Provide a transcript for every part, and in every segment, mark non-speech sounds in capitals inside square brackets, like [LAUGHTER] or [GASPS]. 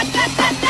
Ha ha ha ha!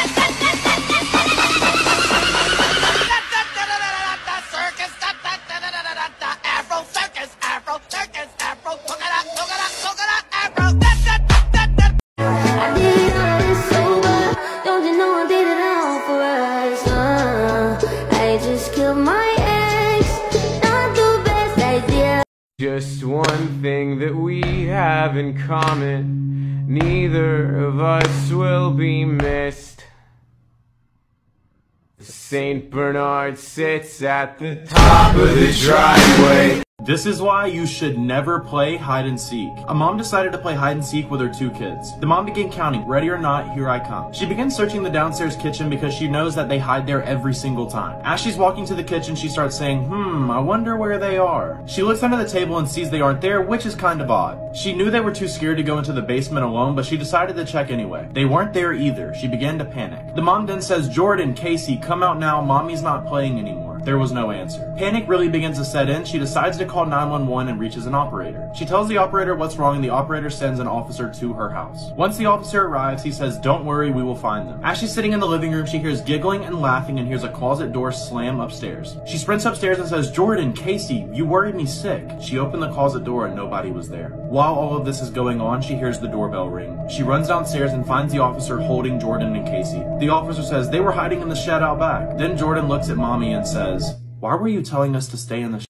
St. Bernard sits at the top of the driveway. This is why you should never play hide and seek. A mom decided to play hide and seek with her two kids. The mom began counting, ready or not, here I come. She begins searching the downstairs kitchen because she knows that they hide there every single time. As she's walking to the kitchen, she starts saying, hmm, I wonder where they are. She looks under the table and sees they aren't there, which is kind of odd. She knew they were too scared to go into the basement alone, but she decided to check anyway. They weren't there either. She began to panic. The mom then says, Jordan, Casey, come out now, mommy's not playing anymore. There was no answer. Panic really begins to set in. She decides to call 911 and reaches an operator. She tells the operator what's wrong and the operator sends an officer to her house. Once the officer arrives, he says, don't worry, we will find them. As she's sitting in the living room, she hears giggling and laughing and hears a closet door slam upstairs. She sprints upstairs and says, Jordan, Casey, you worried me sick. She opened the closet door and nobody was there. While all of this is going on, she hears the doorbell ring. She runs downstairs and finds the officer holding Jordan and Casey. The officer says, they were hiding in the shed out back. Then Jordan looks at mommy and says, why were you telling us to stay in the.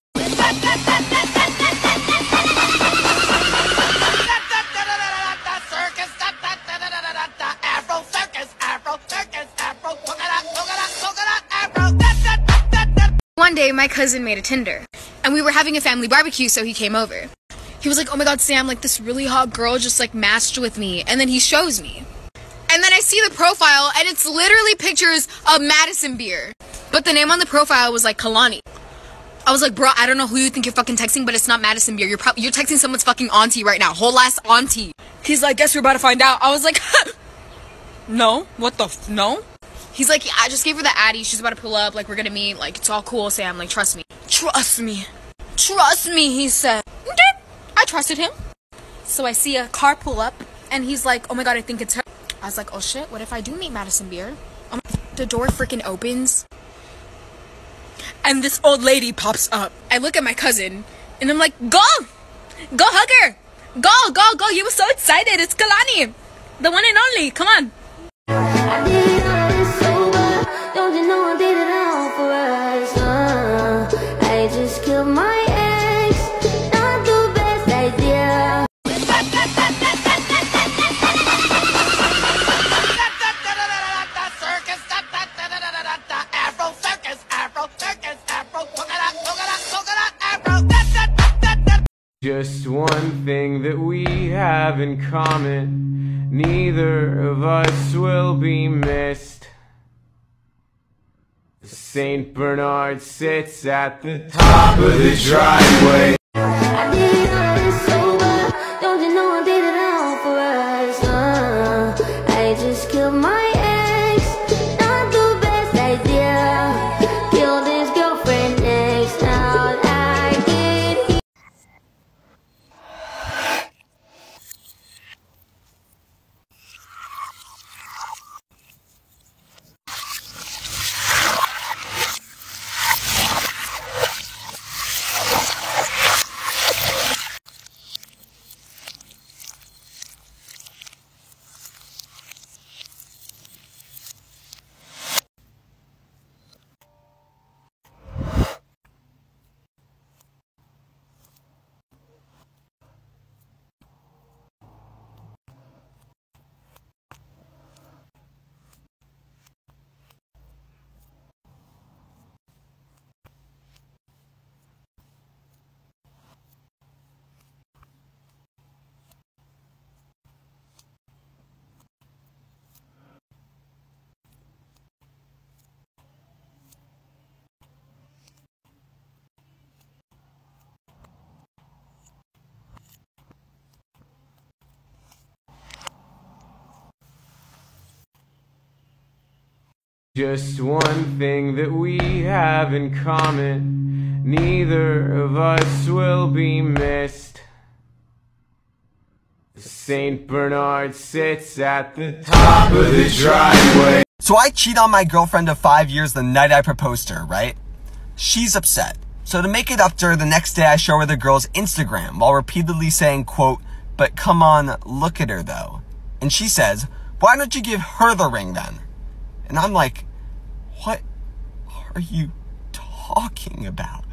One day, my cousin made a Tinder, and we were having a family barbecue, so he came over. He was like, "Oh my God, Sam! Like this really hot girl just like matched with me," and then he shows me, and then I see the profile, and it's literally pictures of Madison Beer, but the name on the profile was like Kalani. I was like, bro, I don't know who you think you're fucking texting, but it's not Madison Beer. You're probably you're texting someone's fucking auntie right now, whole ass auntie. He's like, guess we're about to find out. I was like, [LAUGHS] no, what the f- no? He's like, I just gave her the addy. She's about to pull up. Like, we're gonna meet. Like, it's all cool, Sam. Like, trust me. Trust me. Trust me, he said. Okay. I trusted him. So I see a car pull up, and he's like, oh my god, I think it's her. I was like, oh shit, what if I do meet Madison Beer? Um, the door freaking opens, and this old lady pops up. I look at my cousin, and I'm like, go! Go hug her! Go, go, go! You were so excited. It's Kalani, the one and only. Come on. Common. Neither of us will be missed. St. Bernard sits at the top of the driveway. Just one thing that we have in common. Neither of us will be missed. St. Bernard sits at the top of the driveway. So I cheat on my girlfriend of five years the night I proposed to her, right? She's upset. So to make it up to her, the next day I show her the girl's Instagram while repeatedly saying, quote, but come on, look at her though. And she says, why don't you give her the ring then? And I'm like, what are you talking about?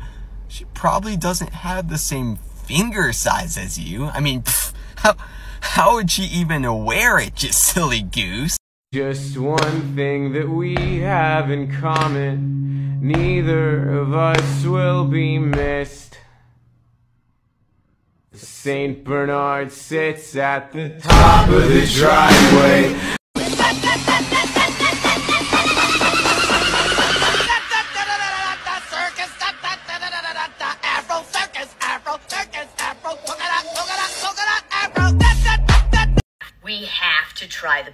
She probably doesn't have the same finger size as you. I mean, pff, [LAUGHS] how, how would she even wear it, you silly goose? Just one thing that we have in common. Neither of us will be missed. St. Bernard sits at the top of the driveway.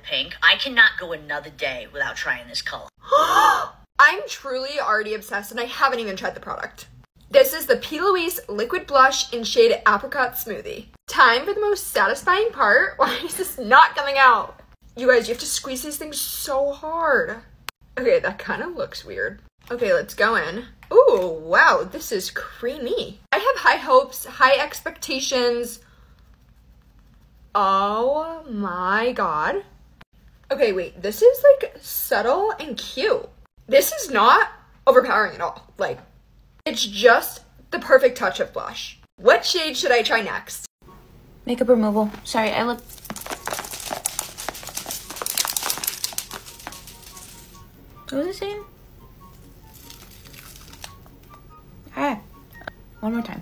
Pink. I cannot go another day without trying this color. [GASPS] I'm truly already obsessed and I haven't even tried the product. This is the P. Louise Liquid Blush in shade Apricot Smoothie. Time for the most satisfying part. [LAUGHS] Why is this not coming out? You guys, you have to squeeze these things so hard. Okay, that kind of looks weird. Okay, let's go in. Ooh, wow, this is creamy. I have high hopes, high expectations. Oh my god. Okay, wait, this is like subtle and cute. This is not overpowering at all. Like, it's just the perfect touch of blush. What shade should I try next? Makeup removal. Sorry, I look. What was it saying? Ah, one more time.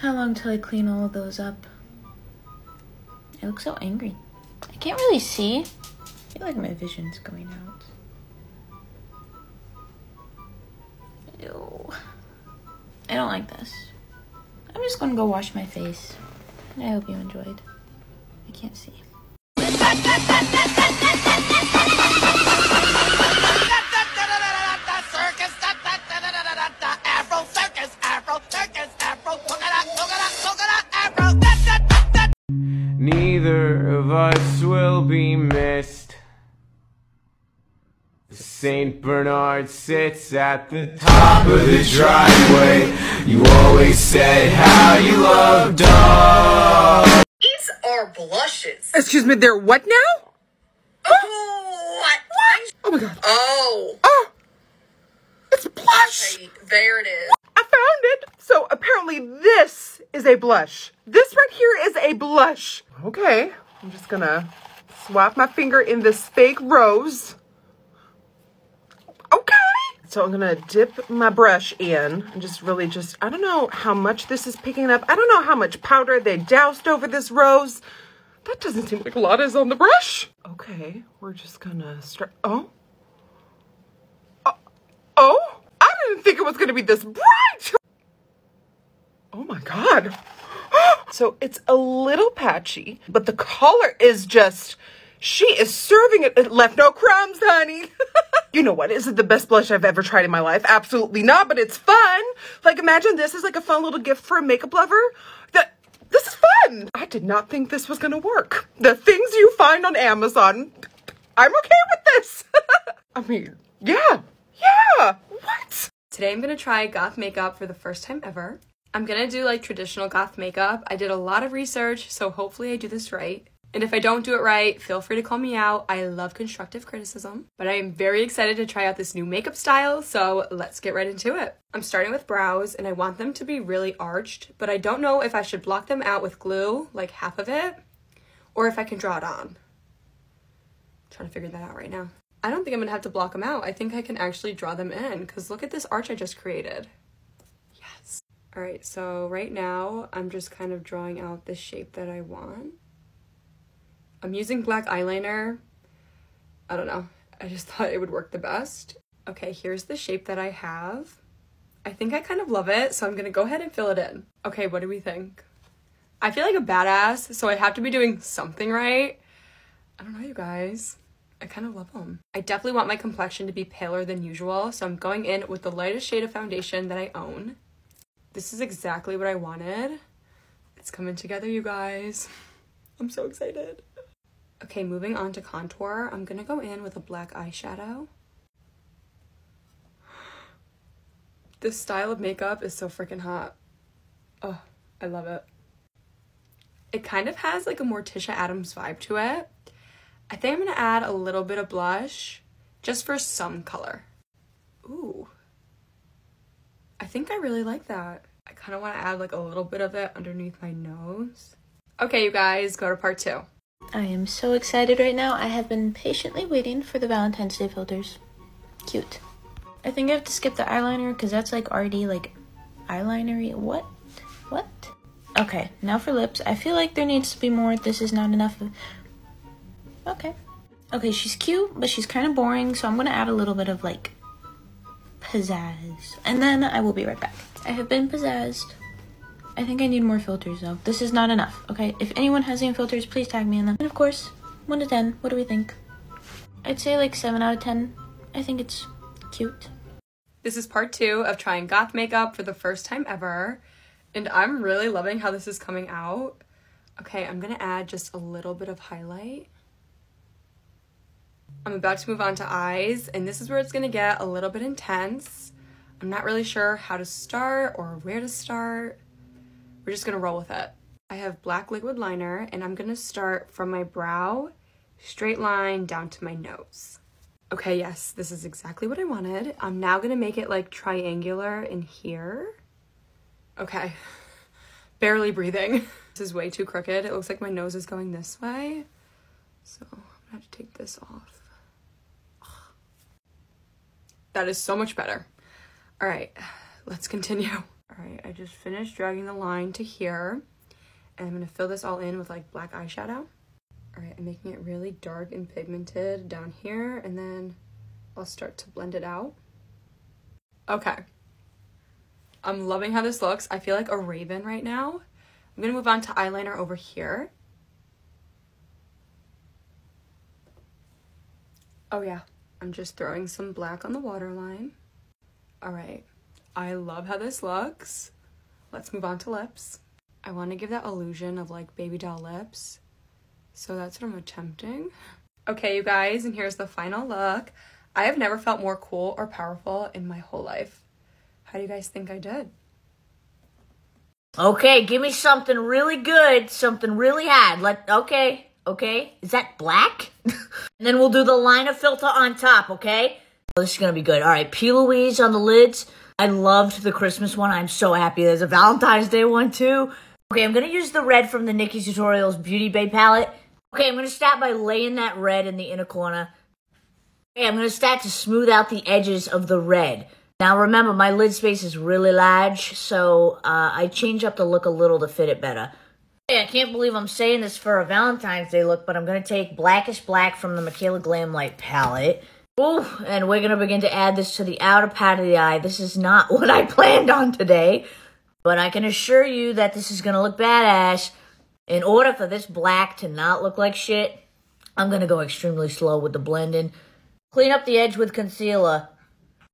How long till I clean all of those up? I look so angry. I can't really see. I feel like my vision's going out. Ew. I don't like this. I'm just gonna go wash my face. I hope you enjoyed. I can't see. Neither of us will be missed. St. Bernard sits at the top of the driveway. You always said how you loved dogs. These are blushes. Excuse me, they're what now? Oh, what? Oh my god. Oh, Oh! It's blush! okay, there it is. It! So apparently this is a blush. This right here is a blush. Okay, I'm just gonna swap my finger in this fake rose. Okay! So I'm gonna dip my brush in and just really just, I don't know how much this is picking up. I don't know how much powder they doused over this rose. That doesn't seem like a lot is on the brush. Okay, we're just gonna start, oh. Uh, oh, I didn't think it was gonna be this bright. Oh my god. [GASPS] So it's a little patchy, but the color is just, she is serving it. It left no crumbs, honey. [LAUGHS] you know what? Is it the best blush I've ever tried in my life? Absolutely not, but it's fun. Like imagine this is like a fun little gift for a makeup lover. That this is fun. I did not think this was gonna work. The things you find on Amazon, I'm okay with this. [LAUGHS] I mean, yeah, yeah. What? Today I'm gonna try goth makeup for the first time ever. I'm gonna do like traditional goth makeup. I did a lot of research, so hopefully I do this right. And if I don't do it right, feel free to call me out. I love constructive criticism. But I am very excited to try out this new makeup style, so let's get right into it. I'm starting with brows, and I want them to be really arched, but I don't know if I should block them out with glue, like half of it, or if I can draw it on. trying to figure that out right now. I don't think I'm gonna have to block them out. I think I can actually draw them in, because look at this arch I just created. All right, so right now I'm just kind of drawing out the shape that I want. I'm using black eyeliner. I don't know. I just [LAUGHS] thought it would work the best. Okay, here's the shape that I have. I think I kind of love it, so I'm gonna go ahead and fill it in. Okay, what do we think? I feel like a badass, so I have to be doing something right. I don't know, you guys. I kind of love them. I definitely want my complexion to be paler than usual, so I'm going in with the lightest shade of foundation that I own. This is exactly what I wanted. It's coming together, you guys. I'm so excited. Okay, moving on to contour. I'm gonna go in with a black eyeshadow. This style of makeup is so freaking hot. Oh, I love it. It kind of has like a Morticia Addams vibe to it. I think I'm gonna add a little bit of blush just for some color. Ooh. I think I really like that. I kind of want to add like a little bit of it underneath my nose. Okay, you guys, go to part two. I am so excited right now. I have been patiently waiting for the Valentine's Day filters. Cute. I think I have to skip the eyeliner because that's like already like eyelinery. What? What? Okay, now for lips. I feel like there needs to be more. This is not enough. Okay. Okay, she's cute, but she's kind of boring, so I'm gonna add a little bit of like pizzazz. And then I will be right back. I have been pizzazzed. I think I need more filters though. This is not enough, okay? If anyone has any filters, please tag me in them. And of course, 1 to 10, what do we think? I'd say like 7 out of 10. I think it's cute. This is part two of trying goth makeup for the first time ever. And I'm really loving how this is coming out. Okay, I'm gonna add just a little bit of highlight. I'm about to move on to eyes, and this is where it's gonna get a little bit intense. I'm not really sure how to start or where to start. We're just gonna roll with it. I have black liquid liner, and I'm gonna start from my brow, straight line down to my nose. Okay, yes, this is exactly what I wanted. I'm now gonna make it like triangular in here. Okay, [LAUGHS] barely breathing. [LAUGHS] This is way too crooked. It looks like my nose is going this way. So I'm gonna have to take this off. That is so much better. All right, let's continue. All right, I just finished dragging the line to here. And I'm gonna fill this all in with like black eyeshadow. All right, I'm making it really dark and pigmented down here. And then I'll start to blend it out. Okay. I'm loving how this looks. I feel like a raven right now. I'm gonna move on to eyeliner over here. Oh yeah, I'm just throwing some black on the waterline. All right, I love how this looks. Let's move on to lips. I want to give that illusion of like baby doll lips. So that's what I'm attempting. Okay, you guys, and here's the final look. I have never felt more cool or powerful in my whole life. How do you guys think I did? Okay, give me something really good, something really hard. Let okay, okay. Is that black? and [LAUGHS] then we'll do the liner filter on top, okay? Oh, this is gonna be good. All right, P. Louise on the lids. I loved the Christmas one. I'm so happy. There's a Valentine's Day one too. Okay, I'm gonna use the red from the Nikkie Tutorials Beauty Bay palette. Okay, I'm gonna start by laying that red in the inner corner. Okay, I'm gonna start to smooth out the edges of the red. Now remember, my lid space is really large, so uh, I change up the look a little to fit it better. I can't believe I'm saying this for a Valentine's Day look, but I'm going to take Blackish Black from the Michaela Glam Light palette. Ooh, and we're going to begin to add this to the outer part of the eye. This is not [LAUGHS] what I planned on today, but I can assure you that this is going to look badass. In order for this black to not look like shit, I'm going to go extremely slow with the blending. Clean up the edge with concealer.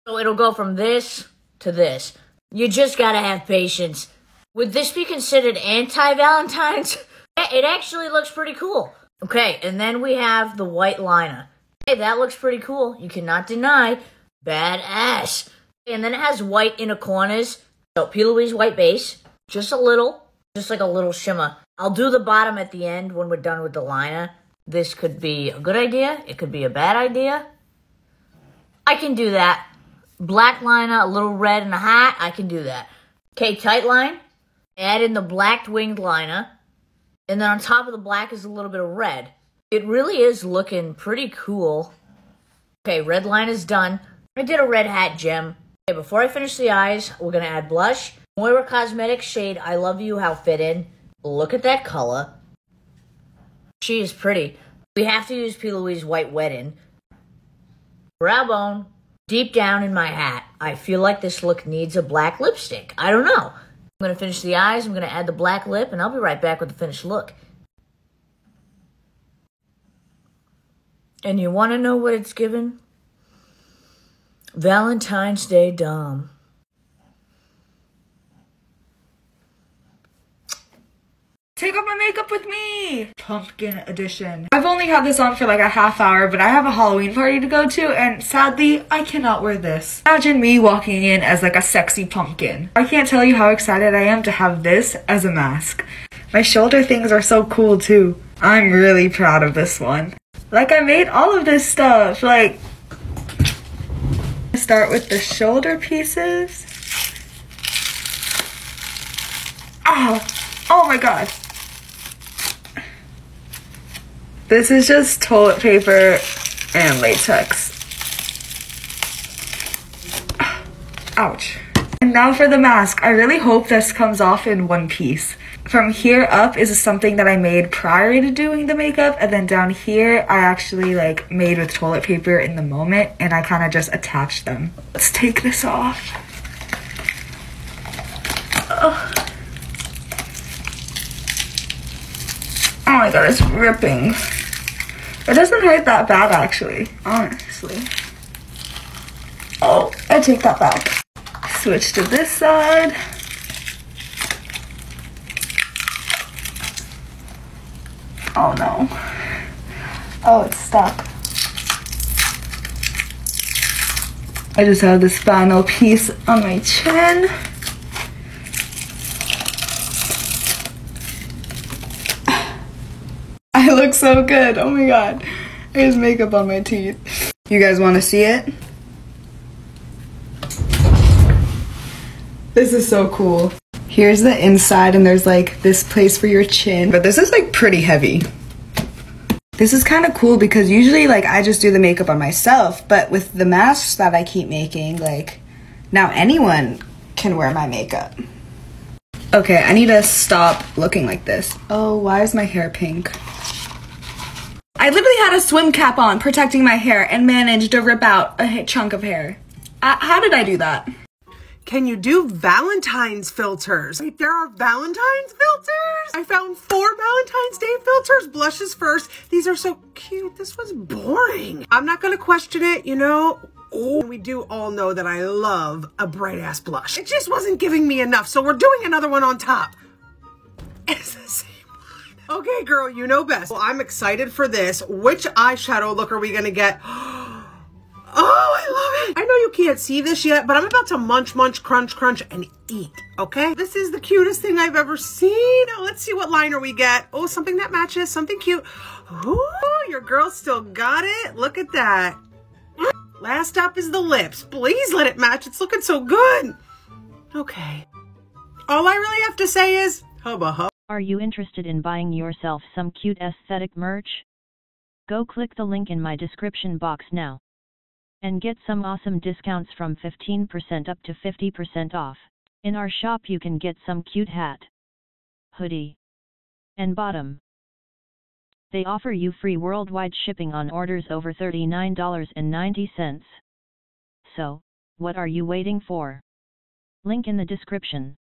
So it'll go from this to this. You just gotta have patience. Would this be considered anti-Valentine's? [LAUGHS] it actually looks pretty cool. Okay, and then we have the white liner. Hey, that looks pretty cool. You cannot deny. Badass. And then it has white inner corners. So P. Louise white base. Just a little. Just like a little shimmer. I'll do the bottom at the end when we're done with the liner. This could be a good idea. It could be a bad idea. I can do that. Black liner, a little red and a hat, I can do that. Okay, tight line. Add in the black winged liner. And then on top of the black is a little bit of red. It really is looking pretty cool. Okay, red line is done. I did a red hat gem. Okay, before I finish the eyes, we're going to add blush. Moira Cosmetics shade I Love You How Fit In. Look at that color. She is pretty. We have to use P. Louise White Wedding. Brow bone. Deep down in my hat, I feel like this look needs a black lipstick. I don't know. I'm going to finish the eyes, I'm going to add the black lip, and I'll be right back with the finished look. And you want to know what it's given? Valentine's Day Dom. Take off my makeup with me! Pumpkin edition. I've only had this on for like a half hour, but I have a Halloween party to go to, and sadly, I cannot wear this. Imagine me walking in as like a sexy pumpkin. I can't tell you how excited I am to have this as a mask. My shoulder things are so cool too. I'm really proud of this one. Like I made all of this stuff, like... Start with the shoulder pieces. Oh, oh my god. This is just toilet paper and latex. Ouch. And now for the mask. I really hope this comes off in one piece. From here up is something that I made prior to doing the makeup and then down here I actually like made with toilet paper in the moment and I kind of just attached them. Let's take this off. Oh. Oh my god, it's ripping. It doesn't hurt that bad actually, honestly. Oh, I take that back. Switch to this side. Oh no. Oh, it's stuck. I just have this final piece on my chin. I look so good. Oh my god. There's makeup on my teeth. You guys want to see it? This is so cool. Here's the inside and there's like this place for your chin. But this is like pretty heavy. This is kind of cool because usually like I just do the makeup on myself. But with the masks that I keep making, like now anyone can wear my makeup. Okay, I need to stop looking like this. Oh, why is my hair pink? I literally had a swim cap on protecting my hair and managed to rip out a chunk of hair. Uh, how did I do that? Can you do Valentine's filters? Wait, there are Valentine's filters? I found four Valentine's Day filters. Blushes first. These are so cute. This was boring. I'm not gonna question it, you know. Oh, we do all know that I love a bright ass blush. It just wasn't giving me enough, so we're doing another one on top. [LAUGHS] It's the same. Okay, girl, you know best. Well, I'm excited for this. Which eyeshadow look are we gonna get? [GASPS] Oh, I love it. I know you can't see this yet, but I'm about to munch, munch, crunch, crunch, and eat, okay? This is the cutest thing I've ever seen. Now, let's see what liner we get. Oh, something that matches, something cute. Ooh, your girl still got it. Look at that. [GASPS] Last up is the lips. Please let it match. It's looking so good. Okay. All I really have to say is, hubba hubba. Are you interested in buying yourself some cute aesthetic merch? Go click the link in my description box now. And get some awesome discounts from 15% up to 50% off. In our shop you can get some cute hat, hoodie, and bottom. They offer you free worldwide shipping on orders over $39.90. So, what are you waiting for? Link in the description.